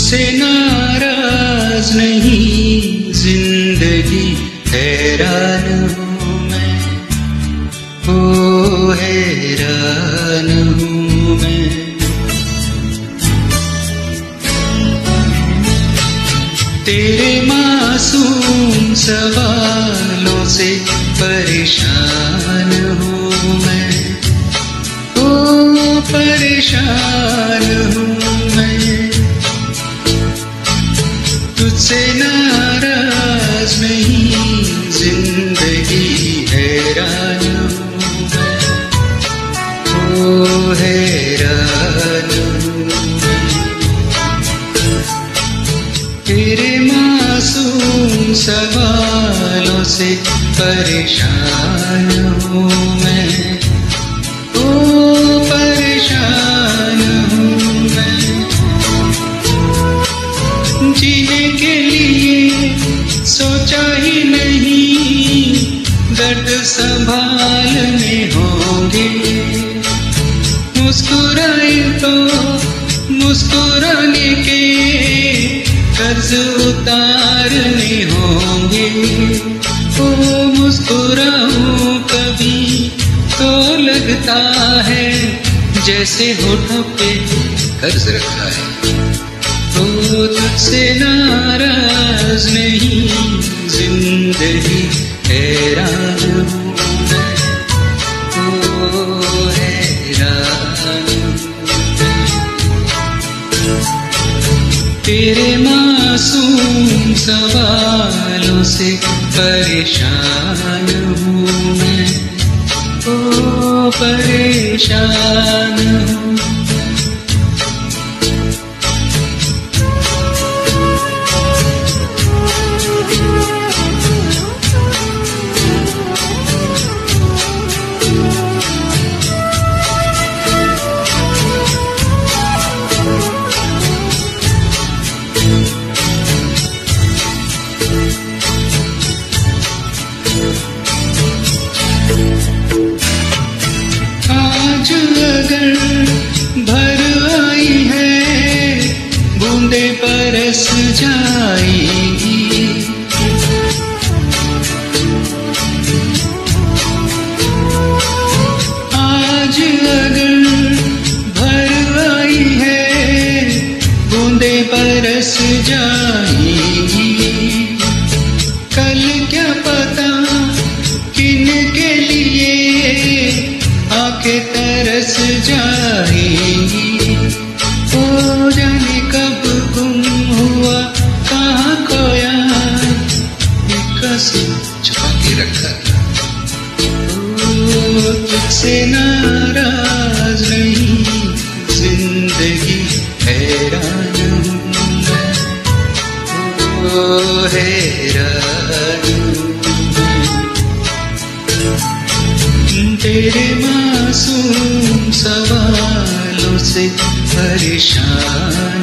से नाराज़ नहीं ज़िंदगी हैरान हूँ मैं। ओ हैरान हूँ मैं। तेरे मासूम सवालों से परेशान हूँ मैं। ओ, परेशान हूँ। तुझसे नाराज़ नहीं, ज़िंदगी हैरान ओ हैरान तेरे मासूम सवालों से परेशान हूँ मैं। परेशान हूँ मैं। जीने के सोचा ही नहीं, दर्द संभालने होंगे। मुस्कुराए तो मुस्कुराने के कर्ज उतारने होंगे। ओ, मुस्कुराऊं कभी तो लगता है, जैसे होठों पे कर्ज रखा है। तुझसे नाराज़ नहीं, ज़िंदगी हैरान। हूँ तेरे मासूम सवालों से परेशान हूँ मैं। ओ, परेशान हूँ। आके तरस जाएगी। ओ जाने कब गुम हुआ, कहाँ खोया छुपा के रखा। तुझसे नाराज़ नहीं, ज़िंदगी हैरान। हूँ हैरान। तेरे मासूम सवालों से परेशान